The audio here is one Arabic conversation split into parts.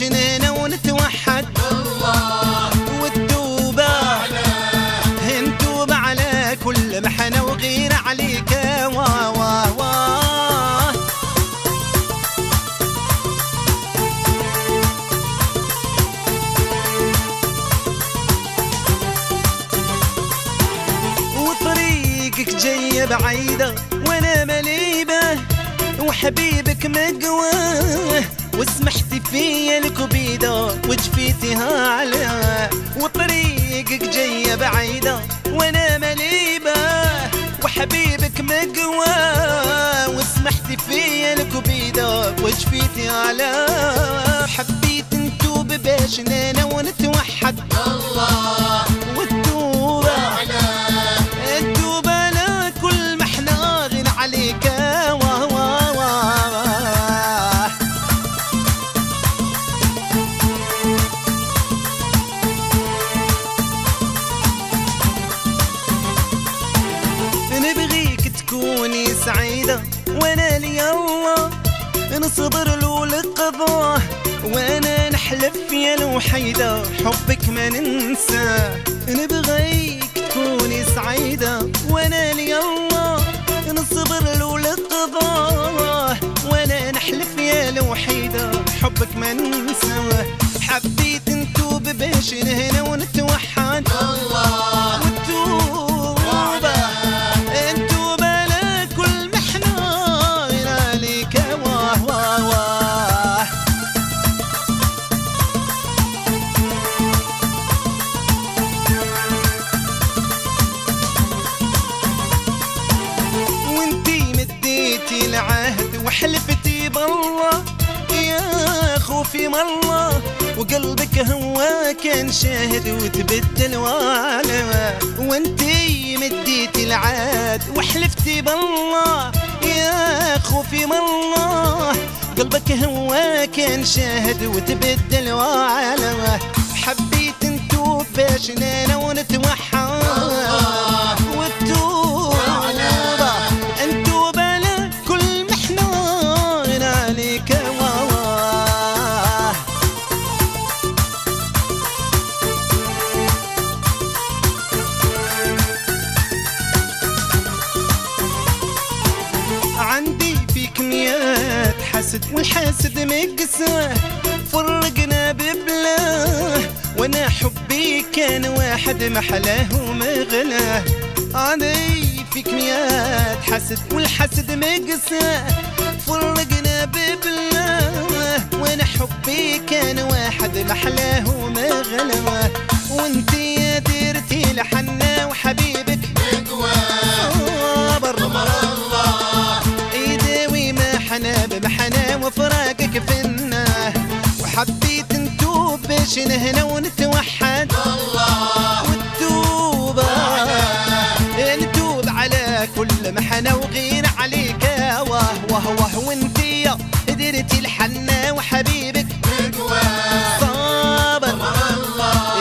نشننا ونتوحد. الله. والتوبة. نتوب على كل محنة وغير عليك. وا وا وا. وطريقك جاية بعيدة وأنا مليبة. وحبيبك مقواه وسمحتي فيا الكبيدة وجفيتها على وطريقك جاية بعيدة وأنا مليبة. وحبيبك مقواه وسمحتي فيا الكبيدة وجفيتي على حبيت نتوب باش أنا ونتوحد. الله. تكوني سعيدة وأنا لي الله. نصبر له القضاء وأنا نحلف يا الوحيدة حبك ما ننسى. نبغيك تكوني سعيدة وأنا لي الله. نصبر له القضاء وأنا نحلف يا الوحيدة حبك ما ننسى. وحلفتي بالله يا خوفي مرة وقلبك هو كان شاهد وتبدل وعلى وانتي مديتي العهد وحلفتي بالله يا خوفي مرة. قلبك هو كان شاهد وتبدل وعلى حبيت نتوب باش أنا ونتوحد. حسد والحاسد مقساه فرقنا ببلاه وأنا حبي كان واحد محلاه ومغلاه عندي فيك ميات حسد والحسد مقساه فرقنا ببلاه وأنا حبي كان واحد محلاه ومغلاه باش نهنا ونتوحد. الله والتوبة نتوب على كل محنا وغير عليك. واه واه واه وانتي درتي الحنا وحبيبك. صابر.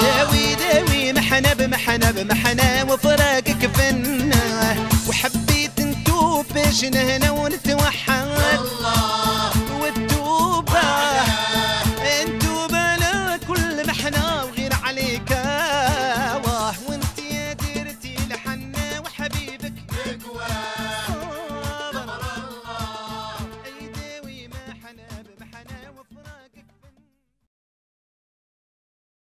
يا ويداوي محنا بمحنا بمحنا وفراقك فينا وحبيت نتوب باش نهنا